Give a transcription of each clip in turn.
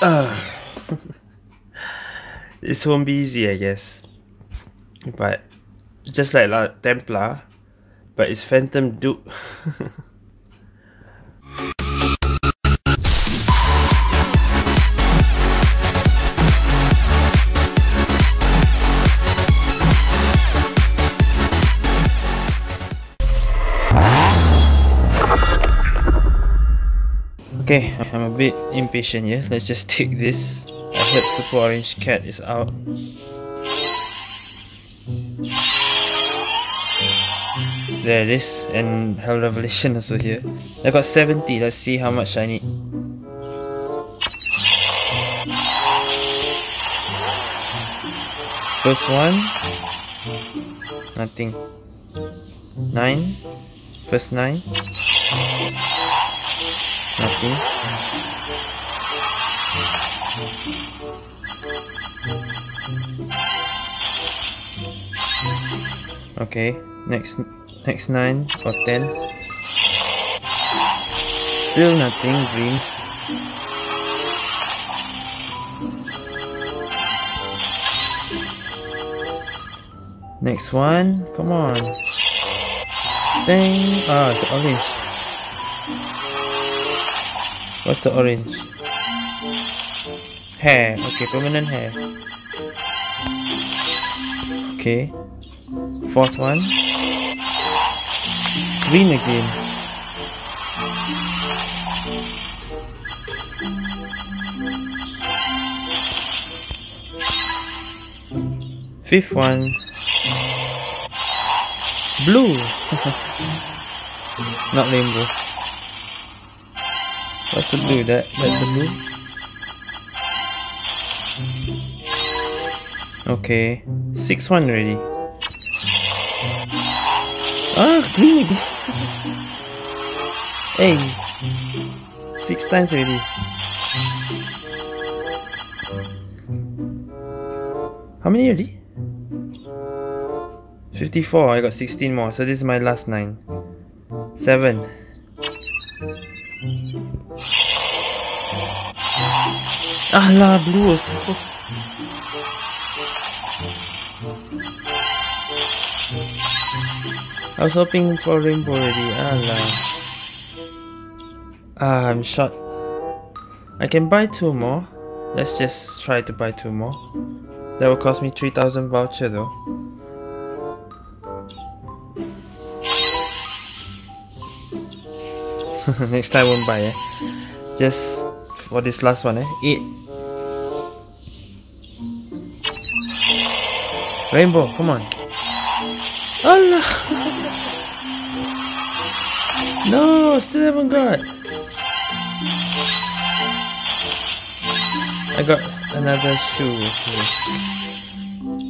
Uh, this won't be easy, I guess. But just like La Templar, but it's Phantom Duke. Okay, I'm a bit impatient here. Let's just take this. I heard Super Orange Cat is out. There it is, and Hell Revelation also here. I got 70, let's see how much I need. First one, nothing. Nine, first nine. Nothing. Okay, next next 9 or 10. Still nothing green. Next one, come on. Dang, ah, it's orange. What's the orange? Hair. Okay, permanent hair. Okay. Fourth one. It's green again. Fifth one. Blue. Not rainbow. The blue? That that's the blue. Okay, six one already. Ah, green hey, six times already. How many already? 54, I got 16 more, so this is my last 9. 7. Allah, blue was so... I was hoping for rainbow already. Allah. Ah, I'm short. I can buy two more. Let's just try to buy two more. That will cost me 3000 voucher though. Next time won't buy eh. Just for this last one eh. 8 Rainbow, come on. Allah! no, still haven't got. I got another shoe. Okay.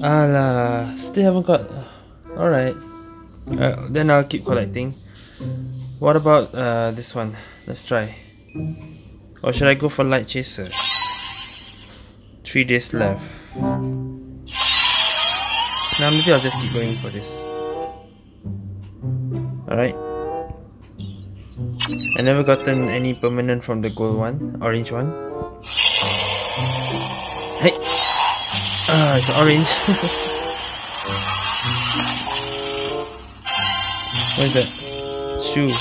Allah, still haven't got. Alright. Uh, then I'll keep collecting. What about uh, this one? Let's try. Or should I go for Light Chaser? Three days left. Now maybe I'll just keep going for this. Alright. I never gotten any permanent from the gold one, orange one. Hey! Ah, it's orange. what is that? Shoe.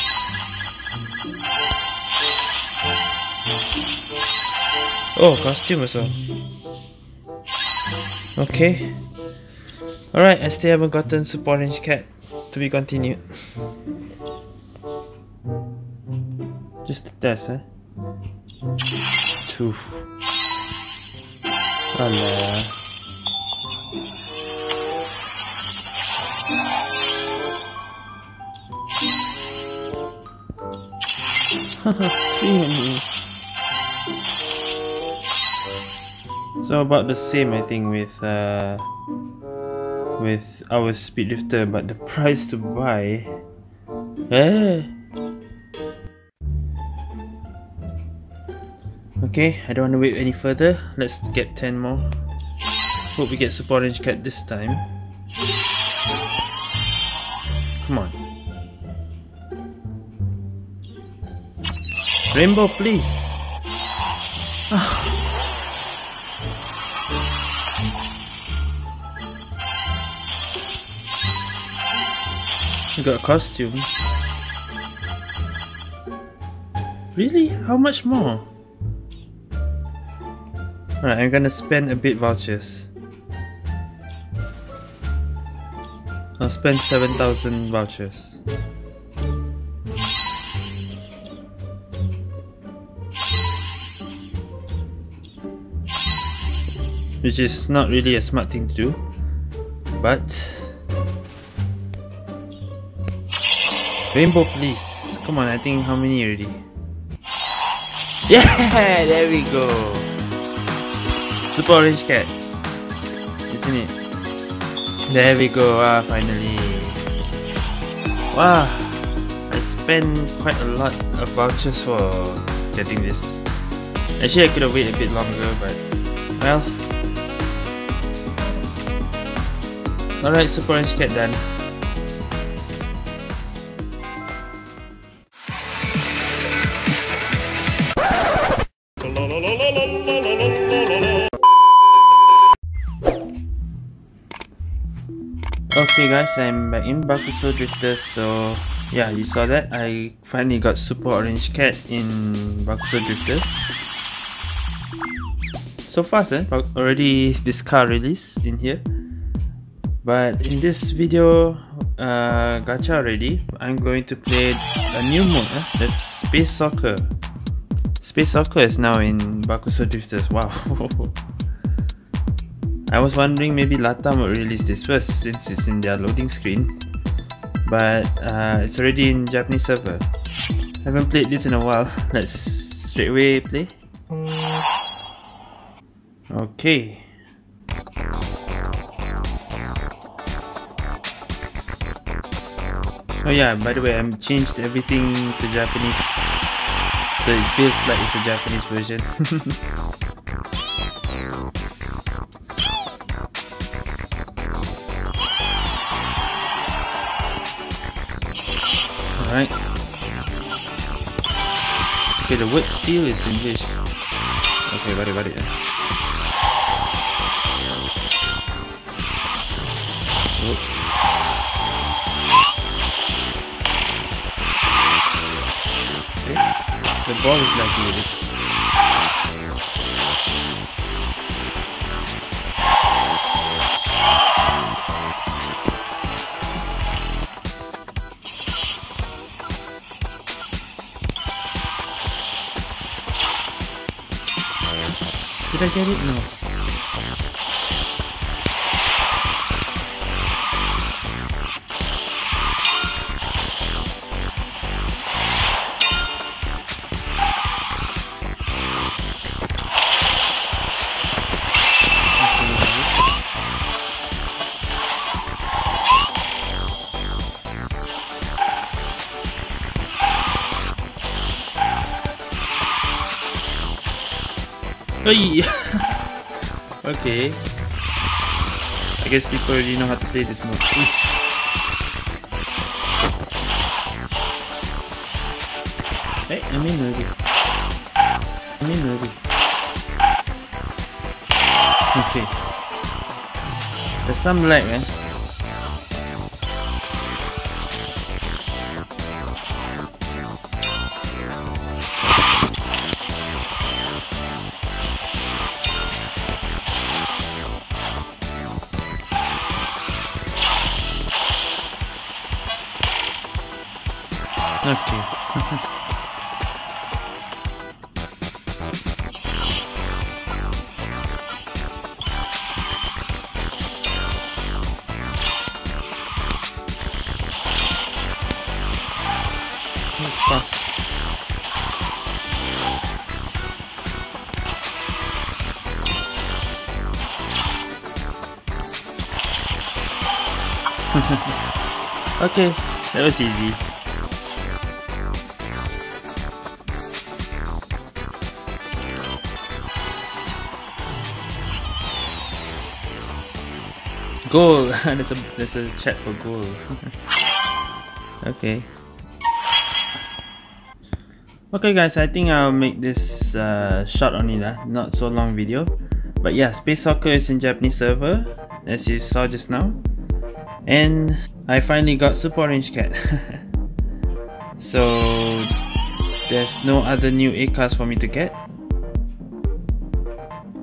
Oh, costume as well. Okay. Alright, I still haven't gotten Super Orange Cat to be continued. Just a test, eh? Two. Alah. Three only. So about the same I think with uh with our Speed Drifter but the price to buy eh? Okay I don't want to wait any further. Let's get 10 more. Hope we get super orange cat this time. Come on. Rainbow please You got a costume. Really? How much more? Alright, I'm gonna spend a bit vouchers. I'll spend 7,000 vouchers. Which is not really a smart thing to do, but Rainbow please. Come on, I think how many already? Yeah, there we go. Super orange cat. Isn't it? There we go, ah, finally. Wow, I spent quite a lot of vouchers for getting this. Actually, I could have waited a bit longer, but well. Alright, Super Orange Cat done. Okay guys, I'm back in Bakusou Drifters, so yeah, you saw that. I finally got Super Orange Cat in Bakusou Drifters. So fast eh, already this car released in here. But in this video, uh, gacha already, I'm going to play a new mode, eh? that's Space Soccer. Space Soccer is now in Bakusou Drifters, wow. I was wondering maybe Latam would release this first since it's in their loading screen. But uh, it's already in Japanese server. Haven't played this in a while. Let's straight away play. Okay. Oh yeah, by the way, I've changed everything to Japanese. So it feels like it's a Japanese version. Alright. Okay, the word steel is English. Okay, got it, got it. Oh. The ball is like a Did I get it? No. Okay. I guess people already know how to play this mode. Hey, I'm in already. I'm in already. Okay. There's some lag, man. Eh? Okay, that was easy. Goal! there's a there's a chat for goal. okay. Okay guys, I think I'll make this uh, short only lah, not so long video. But yeah, Space Soccer is in Japanese server, as you saw just now. And I finally got Super Orange Cat. so there's no other new A cards for me to get.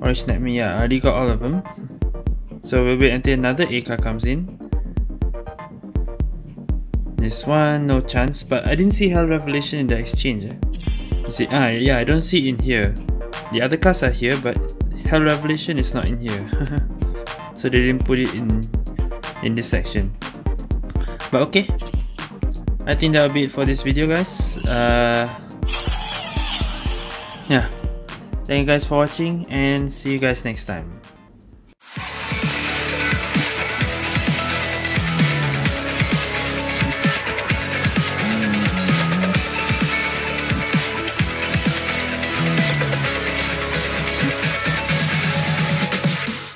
Orange Snap Me, yeah, I already got all of them. So we'll wait until another A card comes in. This one, no chance, but I didn't see Hell Revelation in the exchange. Eh? See, ah, yeah, I don't see in here. The other cards are here, but Hell Revelation is not in here. so they didn't put it in in this section. But okay, I think that'll be it for this video, guys. Uh, yeah, thank you guys for watching, and see you guys next time.